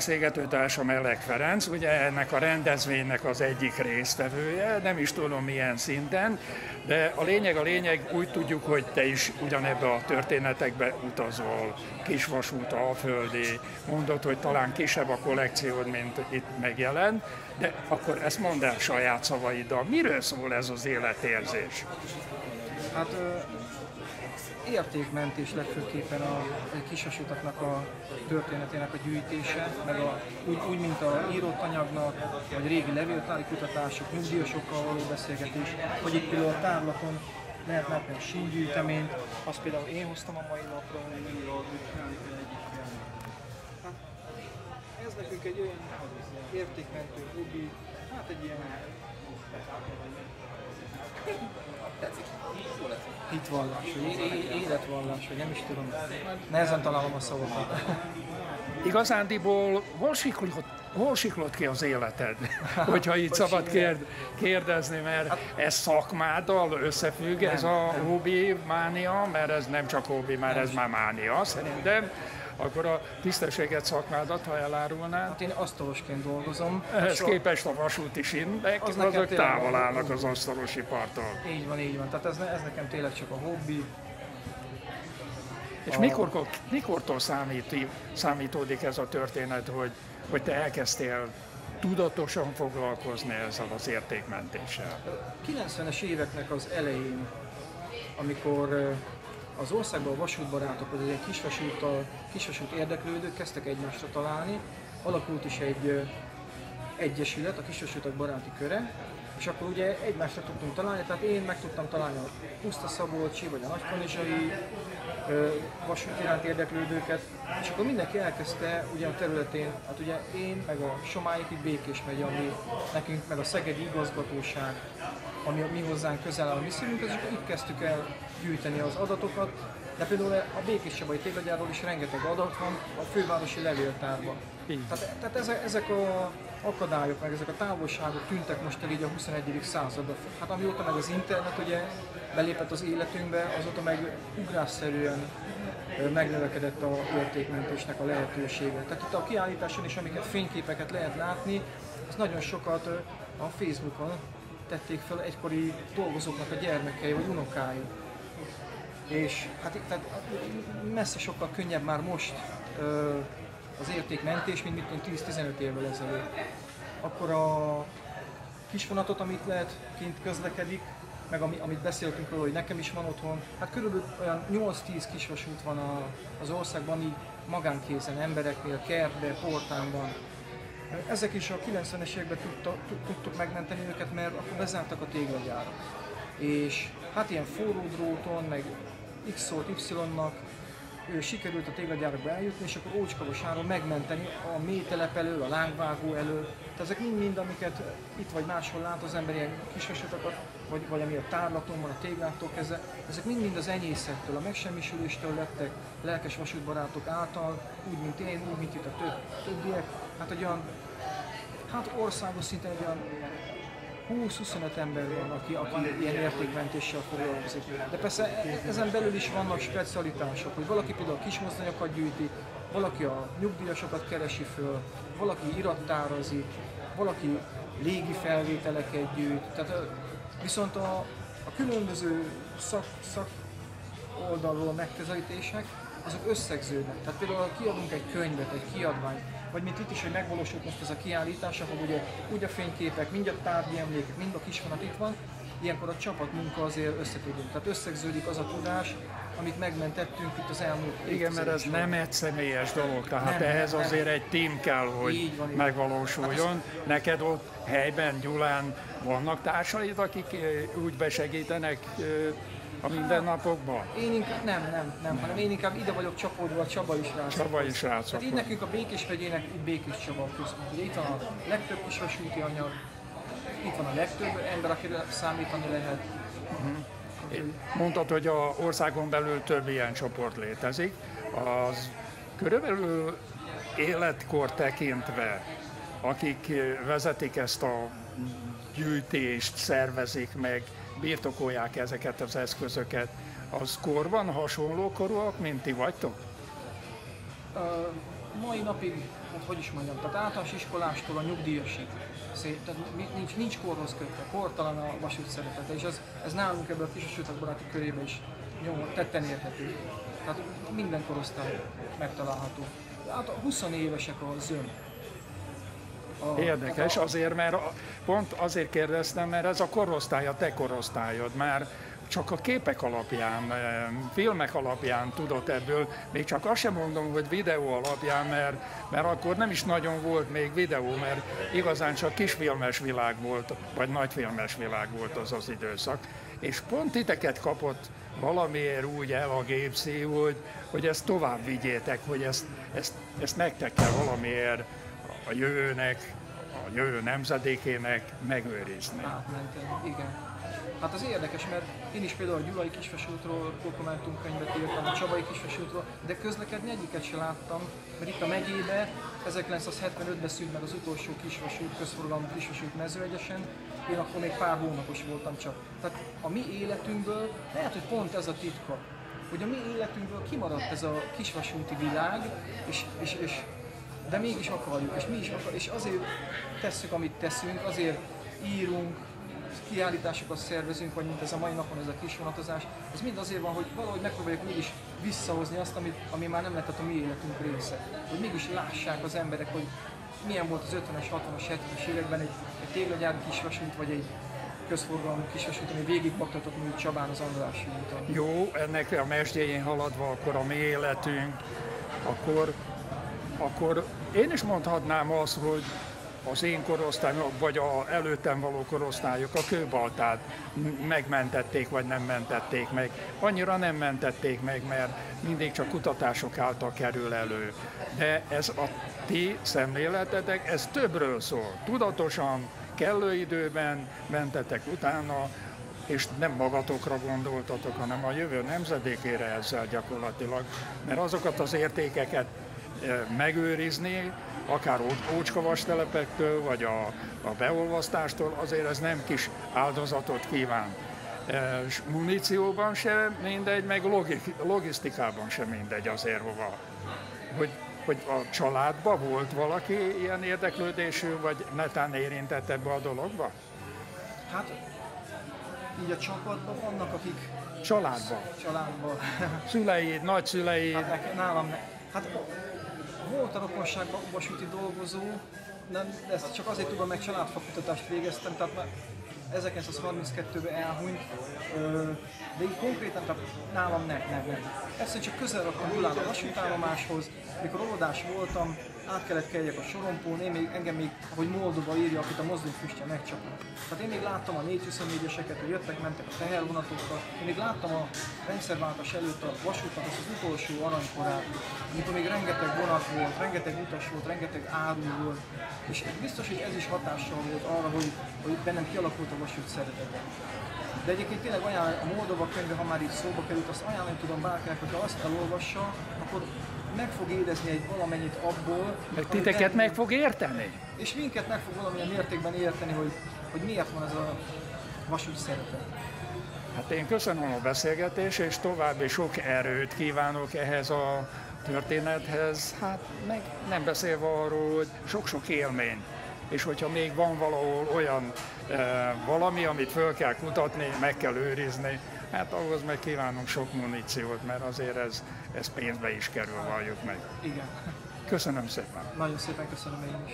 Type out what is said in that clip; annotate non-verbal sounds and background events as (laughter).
beszélgetőtársam Elek Ferenc, ugye ennek a rendezvénynek az egyik résztvevője, nem is tudom milyen szinten, de a lényeg a lényeg, úgy tudjuk, hogy te is ugyanebbe a történetekbe utazol, kisvasút, alföldi, mondod, hogy talán kisebb a kollekciód, mint itt megjelent, de akkor ezt mondd el saját szavaiddal. Miről szól ez az életérzés? Hát értékmentés legfőképpen a kisvasutaknak a történetének a gyűjtése, meg a, úgy, úgy, mint a írott anyagnak, vagy régi levéltári kutatások, nyugdíjasokkal való beszélgetés, vagy itt például a távlaton lehet látni a síngyűjteményt, azt például én hoztam a mai napra, hát, ez nekünk egy olyan értékmentő hobbi, hát egy ilyen Tetszik. Hitvallás, vagy életvallás, vagy nem is tudom. Nehezen találom a szavakat. Igazándiból hol siklott, hol siklott ki az életed? (laughs) Hogyha így szabad kérd, kérdezni, mert hát, ez szakmáddal összefügg, nem, ez a nem. hobby mánia, mert ez nem csak hobby, mert ez már mánia szerintem akkor a tisztességet szakmádat, ha elárulnád? Hát én asztalosként dolgozom. Ehhez so... képest a vasúti sindek, az azok távol állnak az asztalosi parttól. Így van, így van. Tehát ez, ez nekem tényleg csak a hobbi. És a... mikor, mikortól számít, számítódik ez a történet, hogy, hogy te elkezdtél tudatosan foglalkozni ezzel az értékmentéssel? 90-es éveknek az elején, amikor az országban a vasútbarátok, vagy egy kisvasúttal, kisvasút érdeklődők kezdtek egymásra találni, alakult is egy egyesület, a kisvasútak baráti köre, és akkor ugye egymásra tudtunk találni, tehát én meg tudtam találni a Puszta Szabolcsi, vagy a Nagykanizsai vasút iránt érdeklődőket, és akkor mindenki elkezdte ugye a területén, hát ugye én, meg a Somáik, itt Békés megy, ami nekünk, meg a Szegedi igazgatóság, ami mi hozzánk közel áll a mi szívünk, és akkor itt kezdtük el gyűjteni az adatokat, de például a Békés Csabai téglagyárról is rengeteg adat van a fővárosi levéltárban. Tehát, tehát ezek, ezek a akadályok, meg ezek a távolságok tűntek most el így a 21. században. Hát amióta meg az internet ugye belépett az életünkbe, azóta meg ugrásszerűen megnövekedett a értékmentésnek a lehetősége. Tehát itt a kiállításon is, amiket fényképeket lehet látni, az nagyon sokat a Facebookon tették fel egykori dolgozóknak a gyermekei vagy unokái. És hát tehát messze sokkal könnyebb már most ö, az értékmentés, mint mint 10-15 évvel ezelőtt. Akkor a kisvonatot, amit lehet kint közlekedik, meg ami, amit beszéltünk róla, hogy nekem is van otthon, hát körülbelül olyan 8-10 kisvasút van a, az országban, így magánkézen, embereknél, kertbe, portánban. Ezek is a 90-es években tudtuk megmenteni őket, mert akkor bezártak a téglagyárak. És hát ilyen forró dróton, meg X-szólt Y-nak sikerült a téglagyárakba eljutni, és akkor ócskavasáron megmenteni a mélytelep elől, a lángvágó elől. Tehát ezek mind-mind, amiket itt vagy máshol lát az ember, ilyen kisvasutakat, vagy, vagy ami a tárlaton van, a tégláktól kezdve, ezek mind-mind az enyészettől, a megsemmisüléstől lettek lelkes vasútbarátok által, úgy, mint én, úgy, mint itt a több, többiek. Hát egy olyan, hát országos szinten egy olyan 20-25 ember van, aki, aki ilyen értékmentéssel foglalkozik. De persze ezen belül is vannak specialitások, hogy valaki például a kismozdonyokat gyűjti, valaki a nyugdíjasokat keresi föl, valaki irattározik, valaki légi felvételeket gyűjt. Tehát viszont a, a különböző szak, szak oldalról megközelítések, azok összegződnek. Tehát például kiadunk egy könyvet, egy kiadványt, vagy mint itt is, hogy megvalósult most ez a kiállítás, ahol ugye úgy a fényképek, mind a tárgyi emlékek, mind a kisvonat itt van, ilyenkor a csapatmunka azért összetudunk. Tehát összegződik az a tudás, amit megmentettünk itt az elmúlt Igen, mert ez nem egy személyes dolog, tehát nem, ehhez nem, azért egy tím kell, hogy van, megvalósuljon. Hát. Neked ott helyben, Gyulán vannak társaid, akik úgy besegítenek a mindennapokban? Én inkább, nem, nem, nem, hanem én inkább ide vagyok csapódva a Csabai srácok. Csabai srácok. Tehát így nekünk a Békés vegyének itt Békés Csaba központ. Ugye itt van a legtöbb kis vasúti anyag, itt van a legtöbb ember, akire számítani lehet. Uh-huh. Mondtad, hogy a országon belül több ilyen csoport létezik. Az körülbelül életkor tekintve, akik vezetik ezt a gyűjtést, szervezik meg, birtokolják ezeket az eszközöket, az korban hasonló korúak, mint ti vagytok? Uh, mai napig, hát hogy is mondjam, tehát általános iskolástól a nyugdíjasig, tehát nincs, nincs korhoz kötve, kortalan a vasút szeretete, és ez, ez nálunk ebben a kisvasutak baráti körében is nyomor, tetten érhető. Tehát minden korosztály megtalálható. Hát a 20 évesek a zöm. Érdekes, a, azért, mert pont azért kérdeztem, mert ez a korosztály, a te korosztályod már csak a képek alapján, eh, filmek alapján tudott ebből, még csak azt sem mondom, hogy videó alapján, mert, mert akkor nem is nagyon volt még videó, mert igazán csak kisfilmes világ volt, vagy nagyfilmes világ volt az az időszak. És pont titeket kapott valamiért úgy el a gépszi, hogy, hogy ezt tovább vigyétek, hogy ezt, ezt, ezt nektek kell valamiért a jövőnek, a jövő nemzedékének megőrizni. Átmentem, igen. Hát az érdekes, mert én is például a Gyulai Kisfesútról dokumentumkönyvet írtam, a Csabai Kisfesútról, de közlekedni egyiket sem láttam, mert itt a megyébe 1975-ben szűnt meg az utolsó kisvasút, közforgalmú kisvasút mezőegyesen, én akkor még pár hónapos voltam csak. Tehát a mi életünkből lehet, hogy pont ez a titka, hogy a mi életünkből kimaradt ez a kisvasúti világ, és, és, és de mégis akarjuk, és mi is akarjuk, és azért tesszük, amit teszünk, azért írunk, kiállításokat szervezünk, vagy mint ez a mai napon ez a kis vonatozás, ez mind azért van, hogy valahogy megpróbáljuk mégis visszahozni azt, amit, ami már nem lett a mi életünk része. Hogy mégis lássák az emberek, hogy milyen volt az 50-es, 60-as, 70-es években egy, egy téglagyári kisvasút, vagy egy közforgalmú kisvasút, ami végigbaktatott mondjuk Csabán az Andrássy úton. Jó, ennek a mesdjén haladva akkor a mi életünk, akkor, akkor én is mondhatnám azt, hogy az én korosztályom, vagy a előttem való korosztályok a kőbaltát megmentették, vagy nem mentették meg. Annyira nem mentették meg, mert mindig csak kutatások által kerül elő. De ez a ti szemléletetek, ez többről szól. Tudatosan, kellő időben mentetek utána, és nem magatokra gondoltatok, hanem a jövő nemzedékére ezzel gyakorlatilag, mert azokat az értékeket megőrizni, akár ócskavas telepektől, vagy a, a beolvasztástól, azért ez nem kis áldozatot kíván. E, munícióban se mindegy, meg logisztikában sem mindegy azért hova. Hogy, hogy a családban volt valaki ilyen érdeklődésű, vagy netán érintett ebbe a dologba? Hát így a csapatban vannak, akik... Családban? Családban. Szüleid, nagyszüleid? Hát nálam ne. Hát volt a rokonságban vasúti dolgozó, nem, ezt csak azért tudom, meg családfakutatást végeztem, tehát már 1932-ben elhunyt, de így konkrétan, tehát nálam nem, nem, nem. Egyszerűen csak közel raktam Gyulán a vasútállomáshoz, mikor oldás voltam, át kellett kelljek a sorompón, én még, engem még, ahogy Moldova írja, akit a mozdony füstje megcsapott. Tehát én még láttam a 424-eseket, hogy jöttek, mentek a tehervonatokkal, én még láttam a rendszerváltás előtt a vasútnak az, az utolsó aranykorát, amikor még rengeteg vonat volt, rengeteg utas volt, rengeteg áru volt, és biztos, hogy ez is hatással volt arra, hogy, hogy bennem kialakult a vasút szeretete. De egyébként tényleg ajánlom, a Moldova könyve, ha már így szóba került, azt ajánlani tudom bárkinek, hogyha azt elolvassa, akkor meg fog érezni egy valamennyit abból. Meg titeket meg fog érteni? És minket meg fog valamilyen mértékben érteni, hogy, hogy miért van ez a vasút szeretet. Hát én köszönöm a beszélgetést, és további sok erőt kívánok ehhez a történethez, hát meg nem beszélve arról, hogy sok-sok élmény. És hogyha még van valahol olyan e, valami, amit föl kell kutatni, meg kell őrizni, hát ahhoz meg kívánunk sok muníciót, mert azért ez, ez pénzbe is kerül, valljuk meg. Igen. Köszönöm szépen. Nagyon szépen köszönöm én is.